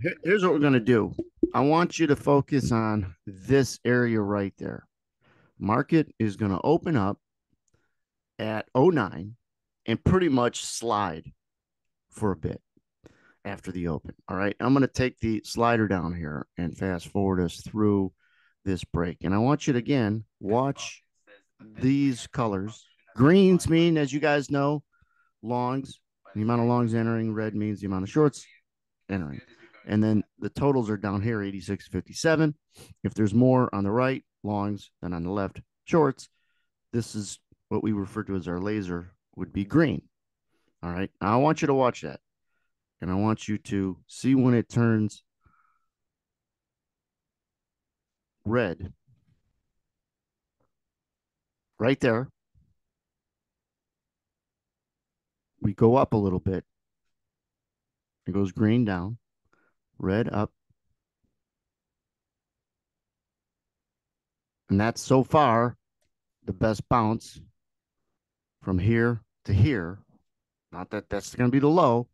Here- Here's what we're going to do. I want you to focus on this area right there. Market is going to open up at 09 and pretty much slide for a bit after the open. All right. I'm going to take the slider down here and fast forward us through this break. And I want you to again watch these colors. Greens mean, as you guys know, longs. The amount of longs entering, red means the amount of shorts entering. And then the totals are down here 86 57. If there's more on the right, longs, than on the left, shorts, this is what we refer to as our laser would be green. All right. Now I want you to watch that. And I want you to see when it turns red. Right there. We go up a little bit. It goes green down, red up. And that's so far the best bounce from here to here. Not that that's going to be the low,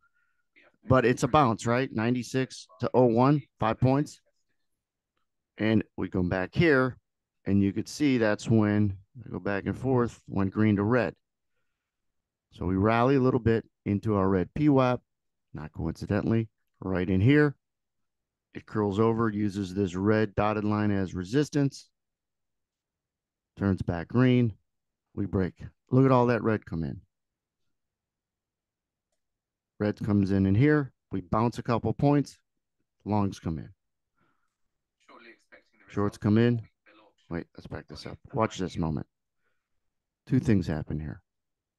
but it's a bounce, right? 96 to 01, five points. And we go back here, and you could see that's when I go back and forth, went green to red. So we rally a little bit into our red VWAP, not coincidentally, right in here. It curls over, uses this red dotted line as resistance, turns back green. We break. Look at all that red come in. Red comes in in here. We bounce a couple points. Longs come in. Shorts come in. Wait, let's back this up. Watch this moment. Two things happen here.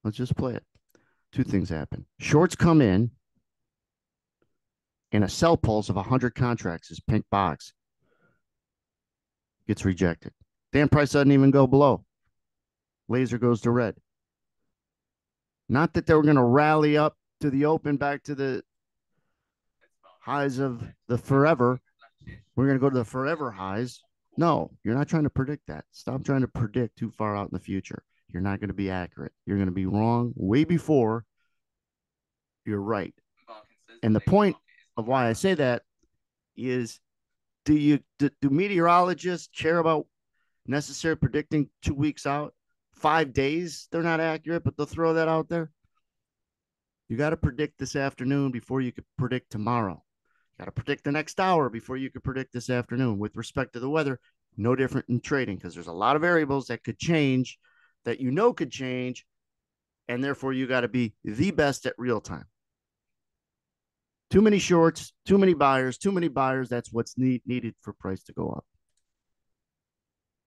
Let's just play it. Two things happen. Shorts come in, and a sell pulse of 100 contracts, is pink box, gets rejected. Damn price doesn't even go below. Laser goes to red. Not that they were going to rally up to the open back to the highs of the forever. We're going to go to the forever highs. No, you're not trying to predict that. Stop trying to predict too far out in the future. You're not going to be accurate. You're going to be wrong way before you're right. And the point of why I say that is do you do, do meteorologists care about necessary predicting two weeks out? Five days, they're not accurate, but they'll throw that out there. You got to predict this afternoon before you could predict tomorrow. Got to predict the next hour before you could predict this afternoon. With respect to the weather, no different in trading because there's a lot of variables that could change that you know could change. And therefore, you got to be the best at real time. Too many shorts, too many buyers, too many buyers. That's what's need, needed for price to go up.